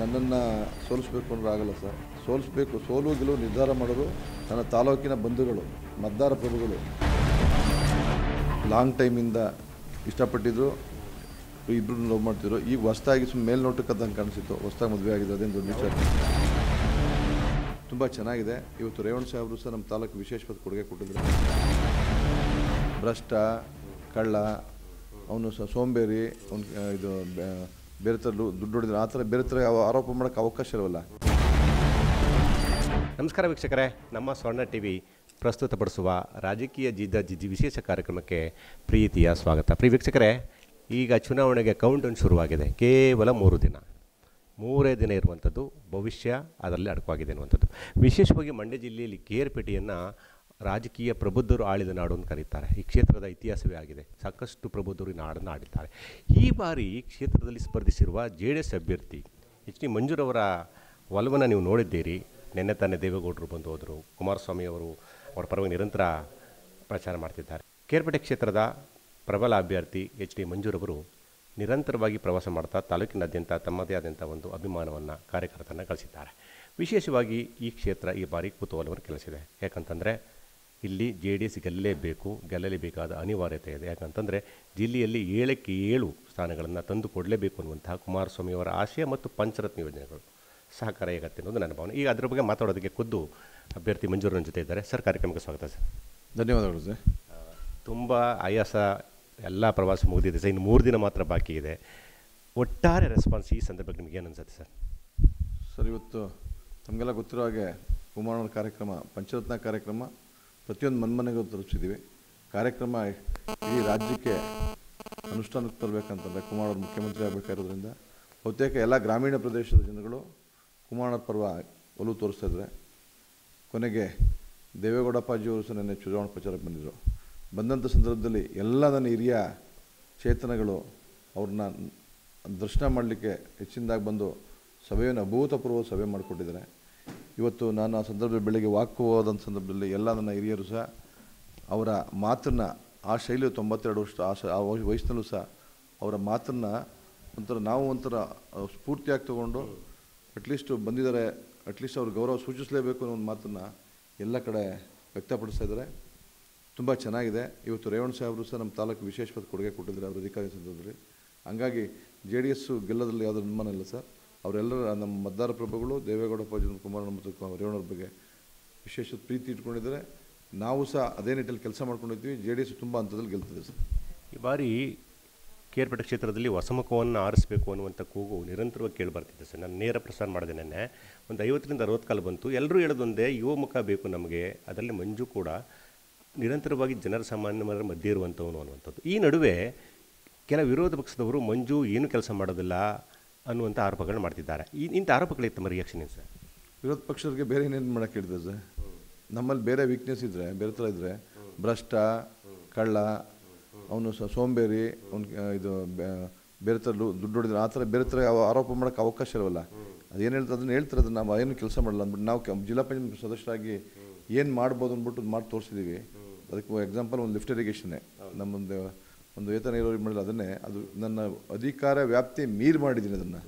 ನನ್ನನ್ನು ಸೋಲಿಸ್ಬೇಕು ಅಂದ್ರೆ ಆಗಲ್ಲ ಸರ್. ಸೋಲಿಸ್ಬೇಕು, ಸೋಲು, ಗೆಲುವು ನಿರ್ಧಾರ ಮಾಡೋರು ನನ್ನ ತಾಲೂಕಿನ ಬಂಧುಗಳು, ಮತದಾರ ಪ್ರಭುಗಳು. ಲಾಂಗ್ ಟೈಮಿಂದ ಇಷ್ಟಪಟ್ಟಿದ್ರು ಇಬ್ಬರು ಲವ್ ಮಾಡ್ತಿದ್ರು. ಈಗ ಹೊಸ್ದಾಗಿ ಸುಮ್ಮನೆ ಮೇಲ್ನೋಟಕ್ಕೆ ಅದಂಗೆ ಕಾಣಿಸಿತ್ತು. ಹೊಸ್ದಾಗಿ ಮದುವೆ ಆಗಿದೆ ಅದೇನು ದೊಡ್ಡ ವಿಚಾರ. ತುಂಬ ಚೆನ್ನಾಗಿದೆ. ಇವತ್ತು ರೇವಣ್ ಸಾಹೇಬರು ಸಹ ನಮ್ಮ ತಾಲೂಕು ವಿಶೇಷವಾದ ಕೊಡುಗೆ ಕೊಟ್ಟಿದ್ರು. ಭ್ರಷ್ಟ, ಕಳ್ಳ, ಅವನು ಸೋಂಬೇರಿ, ಅವ್ನು ಇದು ಬೇರೆ ಥರ ದುಡ್ಡು ಹೊಡೆದ್ರೆ ಆ ಥರ ಬೇರೆ ಥರ ಆರೋಪ ಮಾಡೋಕ್ಕೆ ಅವಕಾಶ ಇರೋಲ್ಲ. ನಮಸ್ಕಾರ ವೀಕ್ಷಕರೇ, ನಮ್ಮ ಸ್ವರ್ಣ ಟಿ ವಿ ಪ್ರಸ್ತುತಪಡಿಸುವ ರಾಜಕೀಯ ಜಿದ್ದ ಜಿದ್ದಿ ವಿಶೇಷ ಕಾರ್ಯಕ್ರಮಕ್ಕೆ ಪ್ರೀತಿಯ ಸ್ವಾಗತ. ಪ್ರಿಯ ವೀಕ್ಷಕರೇ, ಈಗ ಚುನಾವಣೆಗೆ ಕೌಂಟೌನ್ ಶುರುವಾಗಿದೆ. ಕೇವಲ ಮೂರು ದಿನ. ಮೂರೇ ದಿನ ಇರುವಂಥದ್ದು ಭವಿಷ್ಯ, ಅದರಲ್ಲಿ ಅಡಕವಾಗಿದೆ ಅನ್ನುವಂಥದ್ದು ವಿಶೇಷವಾಗಿ ಮಂಡ್ಯ ಜಿಲ್ಲೆಯಲ್ಲಿ ಕೇರ್ಪೇಟೆಯನ್ನು ರಾಜಕೀಯ ಪ್ರಬುದ್ಧರು ಆಳಿದ ನಾಡು ಅಂತ ಕರೀತಾರೆ. ಈ ಕ್ಷೇತ್ರದ ಇತಿಹಾಸವೇ ಆಗಿದೆ. ಸಾಕಷ್ಟು ಪ್ರಬುದ್ಧರು ನಾಡನ್ನು ಆಡಿದ್ದಾರೆ ಈ ಬಾರಿ ಕ್ಷೇತ್ರದಲ್ಲಿ ಸ್ಪರ್ಧಿಸಿರುವ ಜೆ ಡಿ ಎಸ್ ಅಭ್ಯರ್ಥಿ ಎಚ್ ಡಿ ಮಂಜೂರವರ ಒಲವನ್ನು ನೀವು ನೋಡಿದ್ದೀರಿ. ನಿನ್ನೆ ತಾನೇ ದೇವೇಗೌಡರು ಬಂದು ಹೋದರು. ಕುಮಾರಸ್ವಾಮಿ ಅವರು ಅವರ ಪರವಾಗಿ ನಿರಂತರ ಪ್ರಚಾರ ಮಾಡ್ತಿದ್ದಾರೆ. ಕೇರ್ಪೇಟೆ ಕ್ಷೇತ್ರದ ಪ್ರಬಲ ಅಭ್ಯರ್ಥಿ ಎಚ್ ಡಿ ಮಂಜೂರವರು ನಿರಂತರವಾಗಿ ಪ್ರವಾಸ ಮಾಡ್ತಾ ತಾಲೂಕಿನಾದ್ಯಂತ ತಮ್ಮದೇ ಆದಂಥ ಒಂದು ಅಭಿಮಾನವನ್ನು ಕಾರ್ಯಕರ್ತರನ್ನು ಗಳಿಸಿದ್ದಾರೆ. ವಿಶೇಷವಾಗಿ ಈ ಕ್ಷೇತ್ರ ಈ ಬಾರಿ ಕುತೂಹಲವನ್ನು ಕೆಲಸಿದೆ. ಯಾಕಂತಂದರೆ ಇಲ್ಲಿ ಜೆ ಡಿ ಎಸ್ ಗೆಲ್ಲಲೇಬೇಕು ಗೆಲ್ಲಲೇಬೇಕಾದ ಅನಿವಾರ್ಯತೆ ಇದೆ. ಯಾಕಂತಂದರೆ ಜಿಲ್ಲೆಯಲ್ಲಿ ಏಳಕ್ಕೆ ಏಳು ಸ್ಥಾನಗಳನ್ನು ತಂದು ಕೊಡಲೇಬೇಕು ಅನ್ನುವಂತಹ ಕುಮಾರಸ್ವಾಮಿಯವರ ಆಶಯ ಮತ್ತು ಪಂಚರತ್ನ ಯೋಜನೆಗಳು ಸಹಕಾರಿಯಾಗತ್ತೆ ಅನ್ನೋದು ನನ್ನ ಭಾವನೆ. ಈಗ ಅದರ ಬಗ್ಗೆ ಮಾತಾಡೋದಕ್ಕೆ ಖುದ್ದು ಅಭ್ಯರ್ಥಿ ಮಂಜೂರನ ಜೊತೆ ಇದ್ದಾರೆ. ಸರ್ ಕಾರ್ಯಕ್ರಮಕ್ಕೆ ಸ್ವಾಗತ ಸರ್. ಧನ್ಯವಾದಗಳು ಸರ್. ತುಂಬ ಆಯಾಸ ಎಲ್ಲ ಪ್ರವಾಸ ಮುಗಿದಿದೆ ಸರ್. ಇನ್ನು ಮೂರು ದಿನ ಮಾತ್ರ ಬಾಕಿ ಇದೆ. ಒಟ್ಟಾರೆ ರೆಸ್ಪಾನ್ಸ್ ಈ ಸಂದರ್ಭಕ್ಕೆ ನಿಮ್ಗೆ ಏನು ಅನಿಸುತ್ತೆ ಸರ್? ಸರ್ ಇವತ್ತು ತಮಗೆಲ್ಲ ಗೊತ್ತಿರೋ ಹಾಗೆ ಕುಮಾರನ ಕಾರ್ಯಕ್ರಮ ಪಂಚರತ್ನ ಕಾರ್ಯಕ್ರಮ ಪ್ರತಿಯೊಂದು ಮನ್ಮನೆಗೂ ತಲುಪಿಸಿದ್ದೀವಿ ಕಾರ್ಯಕ್ರಮ ಇಡೀ ರಾಜ್ಯಕ್ಕೆ ಅನುಷ್ಠಾನಕ್ಕೆ ತರಬೇಕಂತಂದರೆ ಕುಮಾರವ್ರು ಮುಖ್ಯಮಂತ್ರಿ ಆಗಬೇಕಾಗಿರೋದ್ರಿಂದ ಬಹುತೇಕ ಎಲ್ಲ ಗ್ರಾಮೀಣ ಪ್ರದೇಶದ ಜನಗಳು ಕುಮಾರ ಪರ್ವ ಒಲವು ತೋರಿಸ್ತಾ ಇದ್ದಾರೆ. ಕೊನೆಗೆ ದೇವೇಗೌಡಪ್ಪಾಜಿಯವರು ಸಹ ನೆನ್ನೆ ಚುನಾವಣಾ ಪ್ರಚಾರಕ್ಕೆ ಬಂದಿದ್ದರು ಬಂದಂಥ ಸಂದರ್ಭದಲ್ಲಿ ಎಲ್ಲ ನನ್ನ ಹಿರಿಯ ಚೇತನಗಳು ಅವ್ರನ್ನ ದರ್ಶನ ಮಾಡಲಿಕ್ಕೆ ಹೆಚ್ಚಿನದಾಗಿ ಬಂದು ಸಭೆಯನ್ನು ಅಭೂತಪೂರ್ವ ಸಭೆ ಮಾಡಿಕೊಟ್ಟಿದ್ದಾರೆ. ಇವತ್ತು ನಾನು ಆ ಸಂದರ್ಭದಲ್ಲಿ ಬೆಳಿಗ್ಗೆ ವಾಕ್ ಹೋದಂಥ ಸಂದರ್ಭದಲ್ಲಿ ಎಲ್ಲ ನನ್ನ ಹಿರಿಯರು ಸಹ ಅವರ ಮಾತನ್ನು, ಆ ಶೈಲಿಯು ತೊಂಬತ್ತೆರಡು ವರ್ಷ, ಆ ಶ- ವಯಸ್ಸಿನಲ್ಲೂ ಸಹ ಅವರ ಮಾತನ್ನು ಒಂಥರ ನಾವು ಒಂಥರ ಸ್ಫೂರ್ತಿಯಾಗಿ ತೊಗೊಂಡು ಅಟ್ಲೀಸ್ಟ್ ಬಂದಿದ್ದಾರೆ, ಅಟ್ಲೀಸ್ಟ್ ಅವ್ರ ಗೌರವ ಸೂಚಿಸಲೇಬೇಕು ಅನ್ನೋ ಒಂದು ಮಾತನ್ನು ಎಲ್ಲ ಕಡೆ ವ್ಯಕ್ತಪಡಿಸ್ತಾ ಇದ್ದಾರೆ. ತುಂಬ ಚೆನ್ನಾಗಿದೆ. ಇವತ್ತು ರೇವಣ್ ಸಾಹೇಬರು ಸಹ ನಮ್ಮ ತಾಲೂಕು ವಿಶೇಷವಾದ ಕೊಡುಗೆ ಕೊಟ್ಟಿದ್ದಾರೆ ಅವರ ಅಧಿಕಾರಿ ಸಂದರ್ಭದಲ್ಲಿ. ಹಂಗಾಗಿ ಜೆ ಡಿ ಎಸ್ಸು ಗೆಲ್ಲೋದ್ರಲ್ಲಿ ಯಾವುದೋ ಅನುಮಾನ ಇಲ್ಲ ಸರ್. ಅವರೆಲ್ಲರ ನಮ್ಮ ಮದ್ದಾರ ಪ್ರಭುಗಳು, ದೇವೇಗೌಡ ಕುಮಾರಣ್ಣ ಮತ್ತು ರೇವಣ್ಣವ್ರ ಬಗ್ಗೆ ವಿಶೇಷ ಪ್ರೀತಿ ಇಟ್ಕೊಂಡಿದ್ದಾರೆ. ನಾವು ಸಹ ಅದೇ ನಿಟ್ಟಲ್ಲಿ ಕೆಲಸ ಮಾಡ್ಕೊಂಡಿದ್ವಿ ಜೆ ಡಿ ಎಸ್ ತುಂಬ ಹಂತದಲ್ಲಿ ಗೆಲ್ತದೆ ಸರ್. ಈ ಬಾರಿ ಕೇರ್ಪೇಟೆ ಕ್ಷೇತ್ರದಲ್ಲಿ ಹೊಸಮುಖವನ್ನು ಆರಿಸಬೇಕು ಅನ್ನುವಂಥ ಕೂಗು ನಿರಂತರವಾಗಿ ಕೇಳಿ ಬರ್ತಿದೆ ಸರ್. ನಾನು ನೇರ ಪ್ರಸಾರ ಮಾಡಿದೆ ನೆನ್ನೆ. ಒಂದು ಐವತ್ತರಿಂದ ಅರವತ್ತು ಕಾಲ ಬಂತು. ಎಲ್ಲರೂ ಹೇಳೋದೊಂದೇ, ಯುವ ಮುಖ ಬೇಕು ನಮಗೆ. ಅದರಲ್ಲಿ ಮಂಜು ಕೂಡ ನಿರಂತರವಾಗಿ ಜನರ ಸಾಮಾನ್ಯರ ಮಧ್ಯೆ ಇರುವಂಥವನು ಅನ್ನುವಂಥದ್ದು. ಈ ನಡುವೆ ಕೆಲ ವಿರೋಧ ಪಕ್ಷದವರು, ಮಂಜು ಏನು ಕೆಲಸ ಮಾಡೋದಿಲ್ಲ ಅನ್ನುವಂಥ ಆರೋಪಗಳನ್ನ ಮಾಡ್ತಿದ್ದಾರೆ. ಈ ಇಂಥ ಆರೋಪಗಳಿಗೆ ತಮ್ಮ ರಿಯಾಕ್ಷನ್ ಏನು ಸರ್? ವಿರೋಧ ಪಕ್ಷದವ್ರಿಗೆ ಬೇರೆ ಏನೇನು ಮಾಡೋಕೆ ಹೇಳಿದೆ ಸರ್? ನಮ್ಮಲ್ಲಿ ಬೇರೆ ವೀಕ್ನೆಸ್ ಇದ್ದರೆ ಬೇರೆ ಥರ ಇದ್ದರೆ ಭ್ರಷ್ಟ, ಕಳ್ಳ, ಅವನು ಸೋಂಬೇರಿ ಅವ್ನು ಇದು ಬೇರೆ ಥರ ದುಡ್ಡು ಹೊಡೆದ್ರೆ ಆ ಥರ ಬೇರೆ ಥರ ಆರೋಪ ಮಾಡೋಕ್ಕೆ ಅವಕಾಶ ಇರೋಲ್ಲ. ಅದು ಏನು ಹೇಳ್ತಾರೆ, ಅದನ್ನು ಹೇಳ್ತಾರೆ, ಅದನ್ನು ನಾವು ಏನು ಕೆಲಸ ಮಾಡಲ್ಲ ಅಂದ್ಬಿಟ್ಟು ನಾವು ಜಿಲ್ಲಾ ಪಂಚಾಯತ್ ಸದಸ್ಯರಾಗಿ ಏನು ಮಾಡ್ಬೋದು ಅಂದ್ಬಿಟ್ಟು ಮಾಡಿ ತೋರಿಸಿದ್ದೀವಿ ಅದಕ್ಕೆ ಎಕ್ಸಾಂಪಲ್ ಒಂದು ಲಿಫ್ಟ್ ಇರಿಗೇಷನ್ನೇ ನಮ್ಮೊಂದು ಒಂದು ವೇತನ ಇರೋರಿಗೆ ಮಾಡಿಲ್ಲ ಅದನ್ನೇ ಅದು ನನ್ನ ಅಧಿಕಾರ ವ್ಯಾಪ್ತಿ ಮೀರಿ ಮಾಡಿದ್ದೀನಿ ಅದನ್ನು.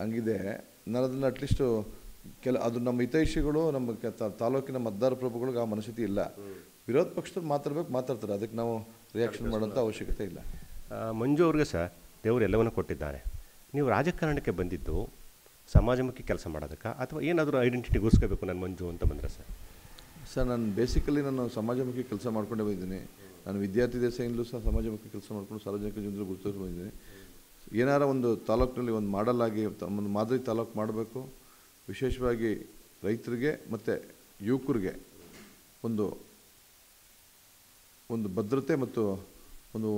ಹಂಗಿದೆ. ನಾನು ಅದನ್ನು ಅಟ್ಲೀಸ್ಟು ಕೆಲ ಅದು ನಮ್ಮ ಹಿತೈಷಿಗಳು ನಮ್ಮ ತಾಲೂಕಿನ ಮತದಾರ ಪ್ರಭುಗಳಿಗೆ ಆ ಮನಸ್ಥಿತಿ ಇಲ್ಲ. ವಿರೋಧ ಪಕ್ಷದ ಮಾತಾಡ್ಬೇಕು ಮಾತಾಡ್ತಾರೆ. ಅದಕ್ಕೆ ನಾವು ರಿಯಾಕ್ಷನ್ ಮಾಡೋಂಥ ಅವಶ್ಯಕತೆ ಇಲ್ಲ. ಮಂಜು ಅವ್ರಿಗೆ ಸರ್ ದೇವರು ಎಲ್ಲವನ್ನೂ ಕೊಟ್ಟಿದ್ದಾರೆ. ನೀವು ರಾಜಕಾರಣಕ್ಕೆ ಬಂದಿದ್ದು ಸಮಾಜಮುಖಿ ಕೆಲಸ ಮಾಡೋದಕ್ಕೆ ಅಥವಾ ಏನಾದರೂ ಐಡೆಂಟಿಟಿ ಗುರ್ಸ್ಕೋಬೇಕು ನಾನು ಮಂಜು ಅಂತ ಬಂದರೆ ಸರ್? ಸರ್ ನಾನು ಬೇಸಿಕಲಿ ನಾನು ಸಮಾಜಮುಖಿ ಕೆಲಸ ಮಾಡ್ಕೊಂಡೇ ಬಂದಿದ್ದೀನಿ. ನಾನು ವಿದ್ಯಾರ್ಥಿ ದೇಶದಿಂದಲೂ ಸಹ ಸಮಾಜಮುಖಿ ಕೆಲಸ ಮಾಡಿಕೊಂಡು ಸಾರ್ವಜನಿಕ ಜನರು ಗುರುತಿಸಿ ಬಂದಿದ್ದೀನಿ. ಏನಾರ ಒಂದು ತಾಲೂಕಿನಲ್ಲಿ ಒಂದು ಮಾಡಲಾಗಿ ಒಂದು ಮಾದರಿ ತಾಲೂಕು ಮಾಡಬೇಕು, ವಿಶೇಷವಾಗಿ ರೈತರಿಗೆ ಮತ್ತು ಯುವಕರಿಗೆ ಒಂದು ಒಂದು ಭದ್ರತೆ ಮತ್ತು ಒಂದು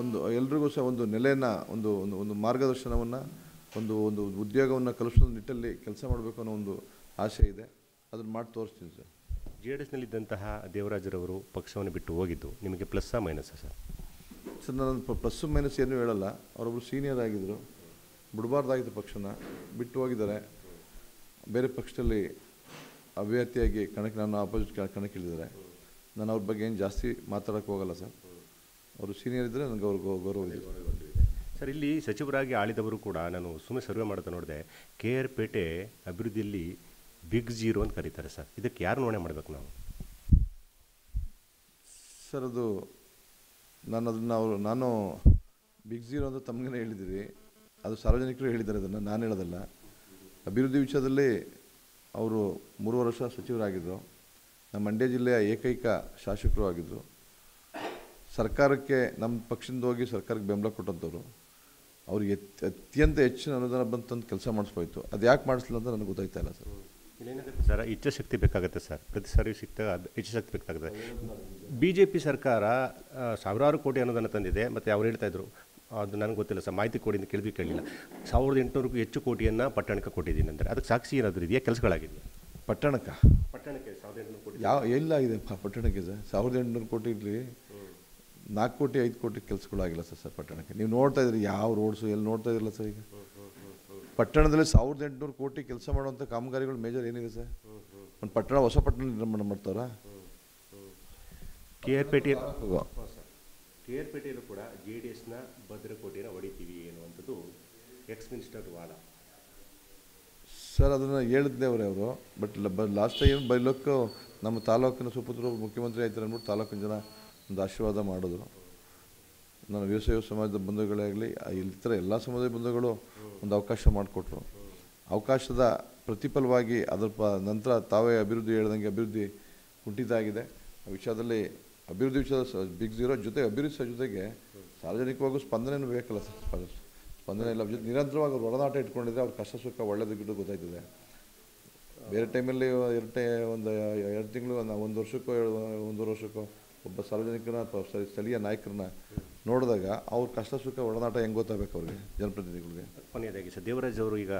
ಒಂದು ಎಲ್ರಿಗೂ ಸಹ ಒಂದು ನೆಲೆಯನ್ನು, ಒಂದು ಒಂದು ಒಂದು ಮಾರ್ಗದರ್ಶನವನ್ನು, ಒಂದು ಒಂದು ಉದ್ಯೋಗವನ್ನು ಕಲಿಸೋ ನಿಟ್ಟಲ್ಲಿ ಕೆಲಸ ಮಾಡಬೇಕು ಅನ್ನೋ ಒಂದು ಆಸೆ ಇದೆ. ಅದನ್ನು ಮಾಡಿ ತೋರಿಸ್ತೀನಿ ಸರ್. ಜೆ ಡಿ ಎಸ್ನಲ್ಲಿದ್ದಂತಹ ದೇವರಾಜರವರು ಪಕ್ಷವನ್ನು ಬಿಟ್ಟು ಹೋಗಿದ್ದು ನಿಮಗೆ ಪ್ಲಸ್ಸಾ ಮೈನಸ್ಸಾ ಸರ್ ಸರ್ ನಾನು ಪ್ಲಸ್ ಮೈನಸ್ ಏನೂ ಹೇಳಲ್ಲ. ಅವರೊಬ್ಬರು ಸೀನಿಯರ್ ಆಗಿದ್ದರು ಬಿಡಬಾರ್ದಾಗಿತ್ತು ಪಕ್ಷನ ಬಿಟ್ಟು ಹೋಗಿದ್ದಾರೆ. ಬೇರೆ ಪಕ್ಷದಲ್ಲಿ ಅಭ್ಯರ್ಥಿಯಾಗಿ ಕಣಕ್ಕೆ ನಾನು ಆಪೋಸಿಟ್ ಕಣಕ್ಕಿಳಿದ್ದಾರೆ ನಾನು ಅವ್ರ ಬಗ್ಗೆ ಏನು ಜಾಸ್ತಿ ಮಾತಾಡೋಕ್ಕೆ ಹೋಗಲ್ಲ ಸರ್. ಅವರು ಸೀನಿಯರ್ ಇದ್ದರೆ ನನಗೆ ಅವ್ರಿಗೆ ಗೌರವ ಇದೆ. ಸರ್ ಇಲ್ಲಿ ಸಚಿವರಾಗಿ ಆಳಿದವರು ಕೂಡ ನಾನು ಸುಮ್ಮನೆ ಸರ್ವೆ ಮಾಡ್ತಾ ನೋಡಿದೆ. ಕೆ ಆರ್ ಪೇಟೆ ಅಭಿವೃದ್ಧಿಯಲ್ಲಿ ಬಿಗ್ ಜೀರೋ ಅಂತ ಕರೀತಾರೆ ಸರ್. ಇದಕ್ಕೆ ಯಾರು ನೋಣೆ ಮಾಡಬೇಕು ನಾವು? ಸರ್, ಅದು ನಾನು ಅದನ್ನು ಅವರು, ನಾನು ಬಿಗ್ ಜೀರೋ ಅಂತ ತಮಗೇನೆ ಹೇಳಿದ್ದೀರಿ ಅದು ಸಾರ್ವಜನಿಕರು ಹೇಳಿದ್ದಾರೆ ಅದನ್ನು, ನಾನು ಹೇಳೋದಲ್ಲ. ಅಭಿವೃದ್ಧಿ ವಿಷಯದಲ್ಲಿ ಅವರು ಮೂರು ವರ್ಷ ಸಚಿವರಾಗಿದ್ದರು ನಮ್ಮ ಮಂಡ್ಯ ಜಿಲ್ಲೆಯ ಏಕೈಕ ಶಾಸಕರು ಆಗಿದ್ದರು ಸರ್ಕಾರಕ್ಕೆ ನಮ್ಮ ಪಕ್ಷದಿಂದ ಹೋಗಿ ಸರ್ಕಾರಕ್ಕೆ ಬೆಂಬಲ ಕೊಟ್ಟಂಥವ್ರು. ಅವ್ರಿಗೆ ಅತ್ಯಂತ ಹೆಚ್ಚಿನ ಅನುದಾನ ಬಂತಂದು ಕೆಲಸ ಮಾಡಿಸ್ಬೋಯ್ತು. ಅದು ಯಾಕೆ ಮಾಡಿಸ್ಲಿಲ್ಲ ಅಂತ ನನಗೆ ಗೊತ್ತಾಯ್ತಾ ಇಲ್ಲ ಸರ್. ಸರ್ ಇಚ್ಛಾಶಕ್ತಿ ಬೇಕಾಗುತ್ತೆ ಸರ್. ಪ್ರತಿ ಸಾರಿ ಅದು ಇಚ್ಛಾಶಕ್ತಿ ಬೇಕಾಗುತ್ತೆ. ಬಿ ಜೆ ಪಿ ಸರ್ಕಾರ ಸಾವಿರಾರು ಕೋಟಿ ಅನುದಾನ ತಂದಿದೆ ಮತ್ತು ಅವ್ರು ಹೇಳ್ತಾ ಇದ್ರು. ಅದು ನನಗೆ ಗೊತ್ತಿಲ್ಲ ಸರ್ ಮಾಹಿತಿ ಕೊಡಿ ಅಂತ ಕೇಳಿದ್ವಿ ಕೇಳಿಲ್ಲ ಸಾವಿರದ ಎಂಟುನೂರಕ್ಕೂ ಹೆಚ್ಚು ಕೋಟಿಯನ್ನು ಪಟ್ಟಣಕ್ಕೆ ಕೊಟ್ಟಿದ್ದೀನಿ ಅಂದರೆ ಅದಕ್ಕೆ ಸಾಕ್ಷಿ ಏನಾದರೂ ಇದೆಯಾ? ಕೆಲಸಗಳಾಗಿದೆ ಪಟ್ಟಣಕ್ಕೆ? ಪಟ್ಟಣಕ್ಕೆ ಸಾವಿರದ ಎಂಟುನೂರು ಕೋಟಿ. ಯಾವ ಎಲ್ಲಾಗಿದೆ ಇದೆ ಪಟ್ಟಣಕ್ಕೆ ಸರ್. ಸಾವಿರದ ಎಂಟುನೂರು ಕೋಟಿ ಇರಲಿ. ನಾಲ್ಕು ಕೋಟಿ ಐದು ಕೋಟಿ ಕೆಲಸಗಳಾಗಿಲ್ಲ ಸರ್ ಸರ್ ಪಟ್ಟಣಕ್ಕೆ. ನೀವು ನೋಡ್ತಾ ಇದ್ರಿ ಯಾವ ರೋಡ್ಸು ಎಲ್ಲಿ ನೋಡ್ತಾ ಇದ್ರಲ್ಲ ಸರ್ ಈಗ? ಪಟ್ಟಣದಲ್ಲಿ ಸಾವಿರದ ಎಂಟುನೂರು ಕೋಟಿ ಕೆಲಸ ಮಾಡುವಂಥ ಕಾಮಗಾರಿಗಳು ಮೇಜರ್ ಏನಿದೆ ಸರ್? ಒಂದು ಪಟ್ಟಣ ಹೊಸ ಪಟ್ಟಣ ನಿರ್ಮಾಣ ಮಾಡ್ತಾರಾ? K R Pete K R ಪೇಟೆಯಲ್ಲೂ ಕೂಡ ಜೆ ಡಿ ಎಸ್ನ ಭದ್ರಕೋಟೆಯನ್ನು ಹೊಡಿತೀವಿ ಅನ್ನುವಂಥದ್ದು ಎಕ್ಸ್ ಮಿನಿಸ್ಟರ್ ವಾದ. ಸರ್ ಅದನ್ನು ಹೇಳಿದ್ದೆ ಅವರೇ. ಅವರು ಬಟ್ ಲಾಸ್ಟ್ ಟೈಮ್ ಬೈಲಕ್ಕು ನಮ್ಮ ತಾಲೂಕಿನ ಸುಪುತ್ರ ಮುಖ್ಯಮಂತ್ರಿ ಆಯ್ತಾರೆ ಅಂದ್ಬಿಟ್ಟು ತಾಲೂಕಿನ ಜನ ಒಂದು ಆಶೀರ್ವಾದ ಮಾಡಿದ್ರು. ನನ್ನ ವ್ಯವಸಾಯ ಸಮಾಜದ ಬಂಧುಗಳೇ ಆಗಲಿ ಇತರ ಎಲ್ಲ ಸಮಾಜದ ಬಂಧುಗಳು ಒಂದು ಅವಕಾಶ ಮಾಡಿಕೊಟ್ರು. ಅವಕಾಶದ ಪ್ರತಿಫಲವಾಗಿ ಅದರ ಪ ನಂತರ ತಾವೇ ಅಭಿವೃದ್ಧಿ ಹೇಳ್ದಂಗೆ ಅಭಿವೃದ್ಧಿ ಆಗಿದೆ. ಆ ವಿಷಯದಲ್ಲಿ ಅಭಿವೃದ್ಧಿ ವಿಷಯದ ಬಿಗ್ ಜೀರೋ ಜೊತೆ ಅಭಿವೃದ್ಧಿ ಜೊತೆಗೆ ಸಾರ್ವಜನಿಕವಾಗೂ ಸ್ಪಂದನೆಯೂ ಬೇಕಲ್ಲ ಸ್ಪಂದನೆ ಇಲ್ಲ ಜೊತೆ ನಿರಂತರವಾಗಿ ಅವ್ರು ಒಡನಾಟ ಇಟ್ಕೊಂಡಿದ್ರೆ ಅವ್ರ ಕಷ್ಟ ಸುಖ ಒಳ್ಳೇದು ಗಿಡ ಗೊತ್ತಾಯ್ತದೆ. ಬೇರೆ ಟೈಮಲ್ಲಿ ಎರಡು ಟೈ, ಒಂದು, ಎರಡು ತಿಂಗಳು, ಒಂದು ಒಂದು ವರ್ಷಕ್ಕೋ ಒಂದೂವರೆ ವರ್ಷಕ್ಕೋ ಒಬ್ಬ ಸಾರ್ವಜನಿಕನ ಸ್ಥಳೀಯ ನಾಯಕರನ್ನ ನೋಡಿದಾಗ ಅವ್ರ ಕಷ್ಟ ಸುಖ ಒಡನಾಟ ಹೆಂಗೆ ಗೊತ್ತಾಗಬೇಕು ಅವ್ರಿಗೆ ಜನಪ್ರತಿನಿಧಿಗಳಿಗೆ? ಕೊನೆಯದಾಗಿ ಸರ್ ದೇವರಾಜ್ ಅವರು ಈಗ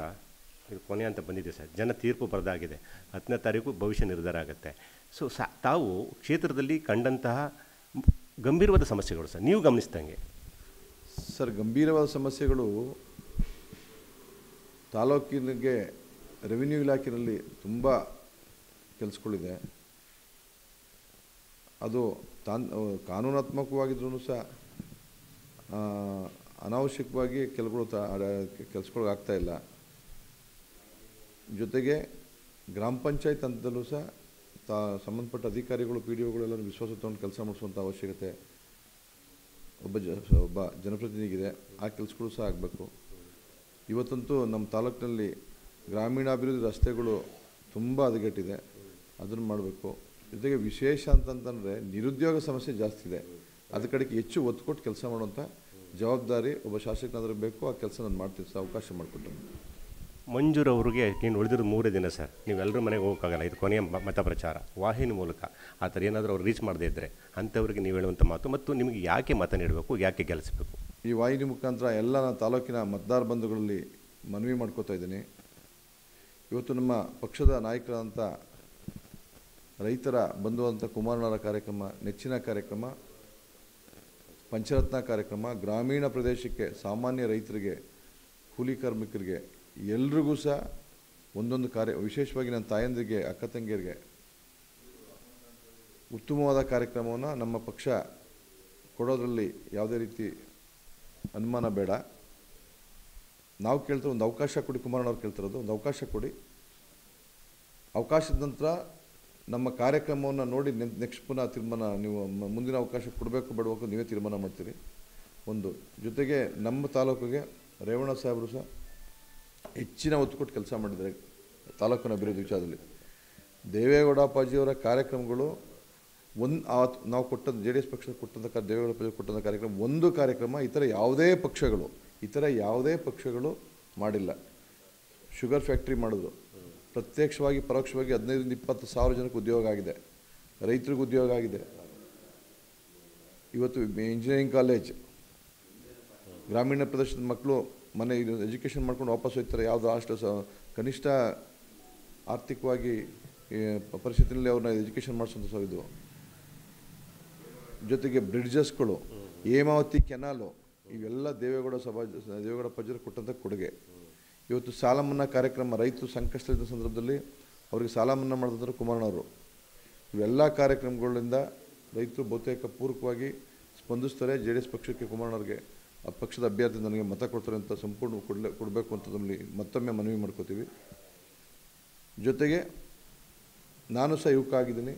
ಕೊನೆ ಅಂತ ಬಂದಿದೆ ಸರ್. ಜನ ತೀರ್ಪು ಬರೆದಾಗಿದೆ. ಹತ್ತನೇ ತಾರೀಕು ಭವಿಷ್ಯ ನಿರ್ಧಾರ ಆಗುತ್ತೆ. ಸೊ ಸ ತಾವು ಕ್ಷೇತ್ರದಲ್ಲಿ ಕಂಡಂತಹ ಗಂಭೀರವಾದ ಸಮಸ್ಯೆಗಳು ಸರ್. ನೀವು ಗಮನಿಸ್ದಂಗೆ. ಸರ್ ಗಂಭೀರವಾದ ಸಮಸ್ಯೆಗಳು ತಾಲೂಕಿನಿಗೆ ರೆವಿನ್ಯೂ ಇಲಾಖೆಯಲ್ಲಿ ತುಂಬ ಕೆಲಸಗಳಿದೆ. ಅದು ತಾನ್ ಕಾನೂನಾತ್ಮಕವಾಗಿದ್ರೂ ಸಹ ಅನಾವಶ್ಯಕವಾಗಿ ಕೆಲಗಳು ತ ಆಗ್ತಾ ಇಲ್ಲ. ಜೊತೆಗೆ ಗ್ರಾಮ ಪಂಚಾಯತ್ ಹಂತದಲ್ಲೂ ಸಹ ತಾ, ಸಂಬಂಧಪಟ್ಟ ಅಧಿಕಾರಿಗಳು, ಪಿ ಡಿ ಒಗಳೆಲ್ಲರೂ ವಿಶ್ವಾಸ ತಗೊಂಡು ಕೆಲಸ ಮಾಡಿಸುವಂಥ ಅವಶ್ಯಕತೆ ಒಬ್ಬ ಜ, ಒಬ್ಬ ಜನಪ್ರತಿನಿಧಿಗಿದೆ. ಆ ಕೆಲಸಗಳು ಸಹ ಆಗಬೇಕು. ಇವತ್ತಂತೂ ನಮ್ಮ ತಾಲೂಕಿನಲ್ಲಿ ಗ್ರಾಮೀಣಾಭಿವೃದ್ಧಿ ರಸ್ತೆಗಳು ತುಂಬ ಹದಗೆಟ್ಟಿದೆ. ಅದನ್ನು ಮಾಡಬೇಕು. ಜೊತೆಗೆ ವಿಶೇಷ ಅಂತಂತಂದರೆ ನಿರುದ್ಯೋಗ ಸಮಸ್ಯೆ ಜಾಸ್ತಿ ಇದೆ. ಅದ್ರ ಕಡೆಗೆ ಹೆಚ್ಚು ಒತ್ತು ಕೊಟ್ಟು ಕೆಲಸ ಮಾಡುವಂಥ ಜವಾಬ್ದಾರಿ ಒಬ್ಬ ಶಾಸಕನಾದರೂ ಬೇಕು ಆ ಕೆಲಸ ನಾನು ಮಾಡ್ತೀನಿ ಸರ್ ಅವಕಾಶ ಮಾಡಿಕೊಟ್ಟು ಮಂಜೂರ್ ಅವರಿಗೆ ನೀನು ಉಳಿದಿರೋದು ಮೂರೇ ದಿನ ಸರ್. ನೀವೆಲ್ಲರೂ ಮನೆಗೆ ಹೋಗೋಕ್ಕಾಗಲ್ಲ ಇದು ಕೊನೆಯ ಮತ ಪ್ರಚಾರ ವಾಹಿನಿ ಮೂಲಕ ಆ ಥರ ಏನಾದರೂ ಅವ್ರು ರೀಚ್ ಮಾಡದೇ ಇದ್ದರೆ ಅಂಥವ್ರಿಗೆ ನೀವು ಹೇಳುವಂಥ ಮಾತು ಮತ್ತು ನಿಮಗೆ ಯಾಕೆ ಮತ ನೀಡಬೇಕು ಯಾಕೆ ಗೆಲ್ಲಿಸಬೇಕು? ಈ ವಾಹಿನಿ ಮುಖಾಂತರ ಎಲ್ಲ ನನ್ನ ತಾಲೂಕಿನ ಮತದಾರ ಬಂಧುಗಳಲ್ಲಿ ಮನವಿ ಮಾಡ್ಕೋತಾ ಇದ್ದೀನಿ. ಇವತ್ತು ನಮ್ಮ ಪಕ್ಷದ ನಾಯಕರಾದಂಥ ರೈತರ ಬಂಧುವಂಥ ಕುಮಾರನವರ ಕಾರ್ಯಕ್ರಮ ನೆಚ್ಚಿನ ಕಾರ್ಯಕ್ರಮ ಪಂಚರತ್ನ ಕಾರ್ಯಕ್ರಮ ಗ್ರಾಮೀಣ ಪ್ರದೇಶಕ್ಕೆ ಸಾಮಾನ್ಯ ರೈತರಿಗೆ, ಕೂಲಿ ಕಾರ್ಮಿಕರಿಗೆ, ಎಲ್ರಿಗೂ ಸಹ ಒಂದೊಂದು ಕಾರ್ಯ, ವಿಶೇಷವಾಗಿ ನನ್ನ ತಾಯಂದಿರಿಗೆ, ಅಕ್ಕ ತಂಗಿಯರಿಗೆ ಉತ್ತಮವಾದ ಕಾರ್ಯಕ್ರಮವನ್ನು ನಮ್ಮ ಪಕ್ಷ ಕೊಡೋದರಲ್ಲಿ ಯಾವುದೇ ರೀತಿ ಅನುಮಾನ ಬೇಡ. ನಾವು ಕೇಳ್ತಾ ಒಂದು ಅವಕಾಶ ಕೊಡಿ ಕುಮಾರಣ್ಣವ್ರು ಕೇಳ್ತಿರೋದು, ಒಂದು ಅವಕಾಶ ಕೊಡಿ. ಅವಕಾಶದ ನಂತರ ನಮ್ಮ ಕಾರ್ಯಕ್ರಮವನ್ನು ನೋಡಿ ನೆಕ್ಸ್ಟ್ ಪುನಃ ತೀರ್ಮಾನ ನೀವು ಮುಂದಿನ ಅವಕಾಶ ಕೊಡಬೇಕು ಬಿಡಬೇಕು ನೀವೇ ತೀರ್ಮಾನ ಮಾಡ್ತೀರಿ. ಒಂದು, ಜೊತೆಗೆ ನಮ್ಮ ತಾಲೂಕಿಗೆ ರೇವಣ್ಣ ಸಾಹೇಬರು ಸಹ ಹೆಚ್ಚಿನ ಒತ್ತು ಕೊಟ್ಟು ಕೆಲಸ ಮಾಡಿದ್ದಾರೆ ತಾಲೂಕಿನ ಅಭಿವೃದ್ಧಿ ವಿಚಾರದಲ್ಲಿ. ದೇವೇಗೌಡ ಅಪ್ಪಾಜಿಯವರ ಕಾರ್ಯಕ್ರಮಗಳು ಒಂದು ನಾವು ಕೊಟ್ಟದ್ದು ಜೆ ಡಿ ಎಸ್ ಪಕ್ಷ ಕೊಟ್ಟಂಥ ದೇವೇಗೌಡ ಅಪ್ಪಾಜಿ ಕೊಟ್ಟಂಥ ಕಾರ್ಯಕ್ರಮ ಒಂದು ಕಾರ್ಯಕ್ರಮ ಇತರ ಯಾವುದೇ ಪಕ್ಷಗಳು ಇತರ ಯಾವುದೇ ಪಕ್ಷಗಳು ಮಾಡಿಲ್ಲ. ಶುಗರ್ ಫ್ಯಾಕ್ಟ್ರಿ ಮಾಡಿದ್ರು. ಪ್ರತ್ಯಕ್ಷವಾಗಿ, ಪರೋಕ್ಷವಾಗಿ ಹದಿನೈದರಿಂದ ಇಪ್ಪತ್ತು ಸಾವಿರ ಜನಕ್ಕೆ ಉದ್ಯೋಗ ಆಗಿದೆ. ರೈತರಿಗೂ ಉದ್ಯೋಗ ಆಗಿದೆ. ಇವತ್ತು ಇಂಜಿನಿಯರಿಂಗ್ ಕಾಲೇಜ್ ಗ್ರಾಮೀಣ ಪ್ರದೇಶದ ಮಕ್ಕಳು ಮನೆ ಎಜುಕೇಷನ್ ಮಾಡ್ಕೊಂಡು ವಾಪಸ್ ಹೋಗ್ತಾರೆ. ಯಾವುದು ಅಷ್ಟು ಕನಿಷ್ಠ ಆರ್ಥಿಕವಾಗಿ ಪರಿಸ್ಥಿತಿಯಲ್ಲಿ ಅವ್ರನ್ನ ಎಜುಕೇಷನ್ ಮಾಡಿಸುವಂಥ ಸಹ ಇದು. ಜೊತೆಗೆ ಬ್ರಿಡ್ಜಸ್ಗಳು, ಹೇಮಾವತಿ ಕೆನಾಲು, ಇವೆಲ್ಲ ದೇವೇಗೌಡ ಸಭಾ, ದೇವೇಗೌಡ ಪಜ್ಜರು ಕೊಟ್ಟಂಥ ಕೊಡುಗೆ. ಇವತ್ತು ಸಾಲ ಮನ್ನಾ ಕಾರ್ಯಕ್ರಮ ರೈತರು ಸಂಕಷ್ಟದ ಸಂದರ್ಭದಲ್ಲಿ ಅವರಿಗೆ ಸಾಲ ಮನ್ನಾ ಮಾಡಿದ್ರು ಕುಮಾರಣ್ಣವರು ಇವೆಲ್ಲ ಕಾರ್ಯಕ್ರಮಗಳಿಂದ ರೈತರು ಬಹುತೇಕ ಪೂರಕವಾಗಿ ಸ್ಪಂದಿಸ್ತಾರೆ. ಜೆ ಡಿ ಎಸ್ ಪಕ್ಷಕ್ಕೆ ಕುಮಾರಣ್ಣವ್ರಿಗೆ ಆ ಪಕ್ಷದ ಅಭ್ಯರ್ಥಿ ನನಗೆ ಮತ ಕೊಡ್ತಾರೆ ಅಂತ ಸಂಪೂರ್ಣ ಕೊಡಲೇ ಕೊಡಬೇಕು ಅಂತ ನಮ್ಮಲ್ಲಿ ಮತ್ತೊಮ್ಮೆ ಮನವಿ ಮಾಡ್ಕೋತೀವಿ. ಜೊತೆಗೆ ನಾನು ಸಹ ಯುವಕ ಆಗಿದ್ದೀನಿ.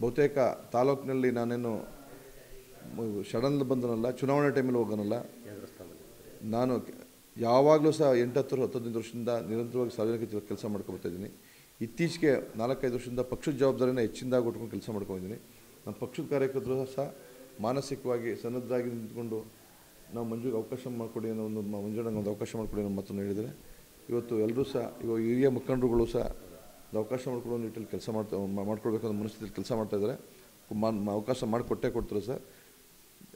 ಬಹುತೇಕ ತಾಲೂಕಿನಲ್ಲಿ ನಾನೇನು ಸಡನ್ ಬಂದನಲ್ಲ ಚುನಾವಣೆ ಟೈಮಲ್ಲಿ ಹೋಗೋನಲ್ಲ. ನಾನು ಯಾವಾಗಲೂ ಸಹ ಎಂಟತ್ತು ಹತ್ತೊಂದು ವರ್ಷದಿಂದ ನಿರಂತರವಾಗಿ ಸಾರ್ವಜನಿಕ ಕೆಲಸ ಮಾಡ್ಕೊಬರ್ತಾ ಇದ್ದೀನಿ. ಇತ್ತೀಚೆಗೆ ನಾಲ್ಕೈದು ವರ್ಷದಿಂದ ಪಕ್ಷದ ಜವಾಬ್ದಾರಿನ ಹೆಚ್ಚಿನದಾಗಿ ಉಟ್ಕೊಂಡು ಕೆಲಸ ಮಾಡ್ಕೊಂಡಿದ್ದೀನಿ ನಮ್ಮ ಪಕ್ಷದ ಕಾರ್ಯಕರ್ತರು ಸಹ ಮಾನಸಿಕವಾಗಿ ಸನ್ನದ್ಧರಾಗಿ ನಿಂತ್ಕೊಂಡು ನಾವು ಮಂಜುಗೆ ಅವಕಾಶ ಮಾಡಿಕೊಡಿ ಅನ್ನೋ ಒಂದು ಮ- ಒಂದು ಅವಕಾಶ ಮಾಡಿಕೊಡಿ ಅನ್ನೋ ಮಾತನ್ನು ಹೇಳಿದರೆ ಇವತ್ತು ಎಲ್ಲರೂ ಸಹ, ಇವಾಗ ಹಿರಿಯ ಮುಖಂಡರುಗಳು ಸಹ ಅವಕಾಶ ಮಾಡಿಕೊಡೋ ನಿಟ್ಟಲ್ಲಿ ಕೆಲಸ ಮಾಡ್ತಾ ಮಾಡ್ಕೊಡ್ಬೇಕಂದ್ರೆ ಮನಸ್ಥಿತಿಯಲ್ಲಿ ಕೆಲಸ ಮಾಡ್ತಾ ಇದ್ದಾರೆ. ಮಾ- ಅವಕಾಶ ಮಾಡಿಕೊಟ್ಟೇ ಕೊಡ್ತಾರೆ ಸರ್.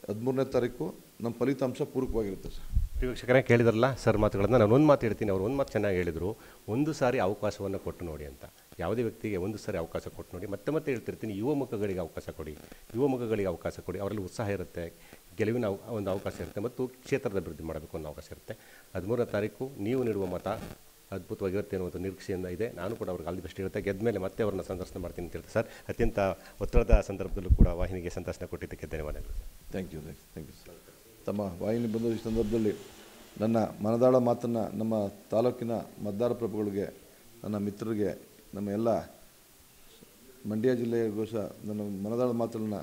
ಹದಿಮೂರನೇ ತಾರೀಕು ನಮ್ಮ ಫಲಿತಾಂಶ ಪೂರಕವಾಗಿರುತ್ತೆ ಸರ್. ವೀಕ್ಷಕರೇ ಕೇಳಿದ್ರಲ್ಲ ಸರ್ ಮಾತುಗಳನ್ನು, ನಾನು ಒಂದು ಮಾತು ಹೇಳ್ತೀನಿ, ಅವರು ಒಂದು ಮಾತು ಚೆನ್ನಾಗಿ ಹೇಳಿದರು. ಒಂದು ಸಾರಿ ಅವಕಾಶವನ್ನು ಕೊಟ್ಟು ನೋಡಿ ಅಂತ. ಯಾವುದೇ ವ್ಯಕ್ತಿಗೆ ಒಂದು ಸಾರಿ ಅವಕಾಶ ಕೊಟ್ಟು ನೋಡಿ. ಮತ್ತೆ ಮತ್ತೆ ಹೇಳ್ತಿರ್ತೀನಿ, ಯುವ ಮುಖಗಳಿಗೆ ಅವಕಾಶ ಕೊಡಿ. ಯುವ ಮುಖಗಳಿಗೆ ಅವಕಾಶ ಕೊಡಿ. ಅವರಲ್ಲಿ ಉತ್ಸಾಹ ಇರುತ್ತೆ, ಗೆಲುವಿನ ಒಂದು ಅವಕಾಶ ಇರುತ್ತೆ ಮತ್ತು ಕ್ಷೇತ್ರದ ಅಭಿವೃದ್ಧಿ ಮಾಡಬೇಕು ಅನ್ನೋ ಅವಕಾಶ ಇರುತ್ತೆ. ಹದಿಮೂರನೇ ತಾರೀಕು, ನೀವು ನೀಡುವ ಮತ ಅದ್ಭುತವಾಗಿರುತ್ತೆ ಅನ್ನುವಂಥ ನಿರೀಕ್ಷೆಯಿಂದ ಇದೆ. ನಾನು ಕೂಡ ಅವ್ರಿಗೆ ಆಲ್ ದಿ ಬೆಸ್ಟ್ ಇರುತ್ತೆ ಗೆದ್ದ ಮೇಲೆ ಮತ್ತೆ ಅವ್ರನ್ನ ಸಂದರ್ಶನ ಮಾಡ್ತೀನಿ ಅಂತ ಹೇಳ್ತಾರೆ ಸರ್. ಅತ್ಯಂತ ಒತ್ತಡದ ಸಂದರ್ಭದಲ್ಲೂ ಕೂಡ ವಾಹಿನಿಗೆ ಸಂದರ್ಶನ ಕೊಟ್ಟಿದ್ದಕ್ಕೆ ಧನ್ಯವಾದಗಳು. Thank you thank you sir ತಮ್ಮ ವಾಹಿನಿ ಬಂದ ಸಂದರ್ಭದಲ್ಲಿ ನನ್ನ ಮನದಾಳ ಮಾತನ್ನು ನಮ್ಮ ತಾಲೂಕಿನ ಮತದಾರ ಪ್ರಭುಗಳಿಗೆ, ನನ್ನ ಮಿತ್ರರಿಗೆ, ನಮ್ಮ ಎಲ್ಲ ಮಂಡ್ಯ ಜಿಲ್ಲೆಯ ಘೋಷ ನನ್ನ ಮನದಾಳ ಮಾತನ್ನು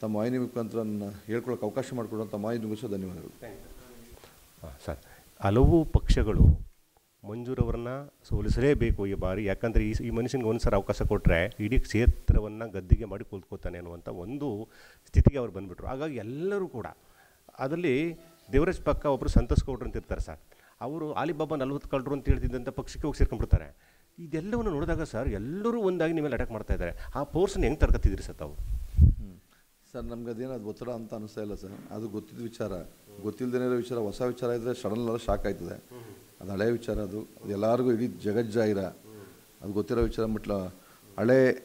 ತಮ್ಮ ವಾಹಿನಿ ಮುಖಾಂತರ ನನ್ನ ಹೇಳ್ಕೊಳ್ಳೋಕೆ ಅವಕಾಶ ಮಾಡಿಕೊಡುವಂಥ ಮಾಹಿತಿ ಘೋಷ ಧನ್ಯವಾದಗಳು. ಸರ್, ಹಲವು ಪಕ್ಷಗಳು ಮಂಜೂರವ್ರನ್ನ ಸೋಲಿಸಲೇಬೇಕು ಈ ಬಾರಿ. ಯಾಕಂದರೆ ಈ ಈ ಮನುಷ್ಯನಿಗೆ ಒಂದು ಸರ್ ಅವಕಾಶ ಕೊಟ್ಟರೆ ಇಡೀ ಕ್ಷೇತ್ರವನ್ನು ಗದ್ದಿಗೆ ಮಾಡಿ ಕೂತ್ಕೋತಾನೆ ಅನ್ನುವಂಥ ಒಂದು ಸ್ಥಿತಿಗೆ ಅವ್ರು ಬಂದುಬಿಟ್ರು. ಹಾಗಾಗಿ ಎಲ್ಲರೂ ಕೂಡ ಅದರಲ್ಲಿ ದೇವರಾಜ್ ಪಕ್ಕ ಒಬ್ಬರು ಸಂತೋಷ್ ಗೌಡ್ರು ಅಂತ ಇರ್ತಾರೆ ಸರ್. ಅವರು ಆಲಿಬಾಬಾ ನಲ್ವತ್ತು ಕಳ್ಳರು ಅಂತ ಹೇಳ್ತಿದ್ದಂಥ ಪಕ್ಷಕ್ಕೆ ಹೋಗಿ ಸೇರ್ಕೊಂಡ್ಬಿಡ್ತಾರೆ. ಇದೆಲ್ಲವನ್ನು ನೋಡಿದಾಗ ಸರ್ ಎಲ್ಲರೂ ಒಂದಾಗಿ ನಿಮ್ಮಲ್ಲಿ ಅಟ್ಯಾಕ್ ಮಾಡ್ತಾ ಇದ್ದಾರೆ. ಆ ಫೋರ್ಸನ್ನು ಹೆಂಗೆ ತರ್ಕತ್ತಿದ್ರಿ ಸರ್ ತಾವು? ಸರ್, ನಮ್ಗೆ ಅದೇನು ಅದು ಒತ್ತಡ ಅಂತ ಅನಿಸ್ತಾ ಇಲ್ಲ ಸರ್. ಅದು ಗೊತ್ತಿದ್ದ ವಿಚಾರ. ಗೊತ್ತಿಲ್ಲದೇ ಇರೋ ವಿಚಾರ, ಹೊಸ ವಿಚಾರ ಇದ್ದರೆ ಸಡನ್ ಎಲ್ಲ ಶಾಕ್ ಆಯ್ತದೆ. ಅದು ಹಳೆಯ ವಿಚಾರ ಅದು. ಅದು ಎಲ್ಲರಿಗೂ ಇಡೀ ಜಗಜ್ಜಾಹಿರ ಅದು ಗೊತ್ತಿರೋ ವಿಚಾರ ಮಟ್ಲ. ಹಳೆ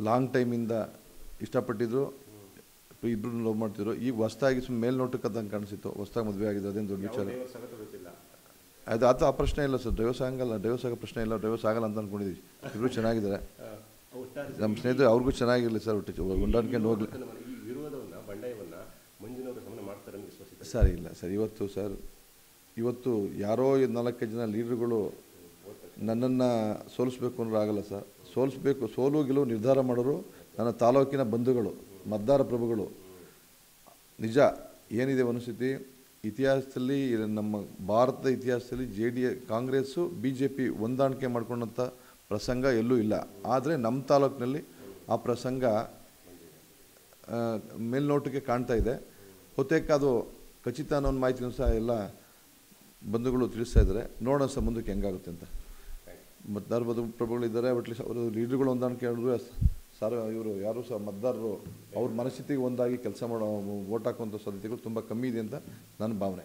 ಲಾಂಗ್ ಟೈಮಿಂದ ಇಷ್ಟಪಟ್ಟಿದ್ರು. ಇಬ್ಬರು ಲವ್ ಮಾಡ್ತಿದ್ರು. ಈಗ ಹೊಸ್ದಾಗಿ ಸುಮ್ಮನೆ ಮೇಲ್ನೋಟಕ್ಕೆ ಅದಂಗೆ ಕಾಣಿಸಿತ್ತು. ಹೊಸ್ದಾಗಿ ಮದುವೆ ಆಗಿದೆ ಅದೇನು ದೊಡ್ಡ ವಿಚಾರ. ಅದು ಅದು ಆ ಪ್ರಶ್ನೆ ಇಲ್ಲ ಸರ್. ಡೈವರ್ಸ್ ಆಗಲ್ಲ ಡ್ರೈವರ್ಸ್ ಆಗೋ ಪ್ರಶ್ನೆ ಇಲ್ಲ. ಡ್ರೈವರ್ಸ್ ಆಗಲ್ಲ ಅಂತ ಅಂದ್ಕೊಂಡಿದ್ದೀವಿ ಇಬ್ಬರು ಚೆನ್ನಾಗಿದ್ದಾರೆ. ನಮ್ಮ ಸ್ನೇಹಿತರು ಅವ್ರಿಗೂ ಚೆನ್ನಾಗಿರಲಿ ಸರ್ ಒಟ್ಟು ಹೊಂದಾಣಿಕೊಂಡು ಹೋಗ್ಲಿ. ಸರ್ ಇಲ್ಲ ಸರ್. ಇವತ್ತು ಸರ್ ಇವತ್ತು ಯಾರೋ ಇದು ನಾಲ್ಕೈದು ಜನ ಲೀಡರ್ಗಳು ನನ್ನನ್ನು ಸೋಲಿಸ್ಬೇಕು ಅಂದ್ರೆ ಆಗಲ್ಲ ಸರ್. ಸೋಲಿಸ್ಬೇಕು ಸೋಲು ಗೆಲುವು ನಿರ್ಧಾರ ಮಾಡೋರು ನನ್ನ ತಾಲೂಕಿನ ಬಂಧುಗಳು. ಮತದಾರ ಪ್ರಭುಗಳು, ನಿಜ ಏನಿದೆ ಮನಸ್ಥಿತಿ? ಇತಿಹಾಸದಲ್ಲಿ ನಮ್ಮ ಭಾರತದ ಇತಿಹಾಸದಲ್ಲಿ J D Congress B J P ಹೊಂದಾಣಿಕೆ ಮಾಡ್ಕೊಂಡಂಥ ಪ್ರಸಂಗ ಎಲ್ಲೂ ಇಲ್ಲ. ಆದರೆ ನಮ್ಮ ತಾಲೂಕಿನಲ್ಲಿ ಆ ಪ್ರಸಂಗ ಮೇಲ್ನೋಟಕ್ಕೆ ಕಾಣ್ತಾ ಇದೆ. ಬಹುತೇಕ ಅದು ಖಚಿತ ಅನ್ನೋ ಒಂದು ಮಾಹಿತಿನೂ ಸಹ ಎಲ್ಲ ಬಂಧುಗಳು ತಿಳಿಸ್ತಾ ಇದ್ದಾರೆ. ನೋಡೋಣ ಸಹ ಮುಂದಕ್ಕೆ ಹೆಂಗಾಗುತ್ತೆ ಅಂತ. ಮತದಾರ ಬದು ಪ್ರಭುಗಳಿದ್ದಾರೆ, ಒಟ್ಲಿ ಅವರು ಲೀಡರ್ಗಳು ಹೊಂದಾಣಿಕೆ ಹೇಳಿದ್ರು ಸಾರ ಇವರು ಯಾರು ಸಹ ಮತದಾರರು ಅವ್ರ ಮನಸ್ಥಿತಿಗೆ ಒಂದಾಗಿ ಕೆಲಸ ಮಾಡೋ ಓಟ್ ಹಾಕುವಂಥ ಸಾಧ್ಯತೆಗಳು ತುಂಬ ಕಮ್ಮಿ ಇದೆ ಅಂತ ನನ್ನ ಭಾವನೆ.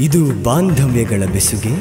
ಇದು ಬಾಂಧವ್ಯಗಳ ಬೆಸುಗೆ.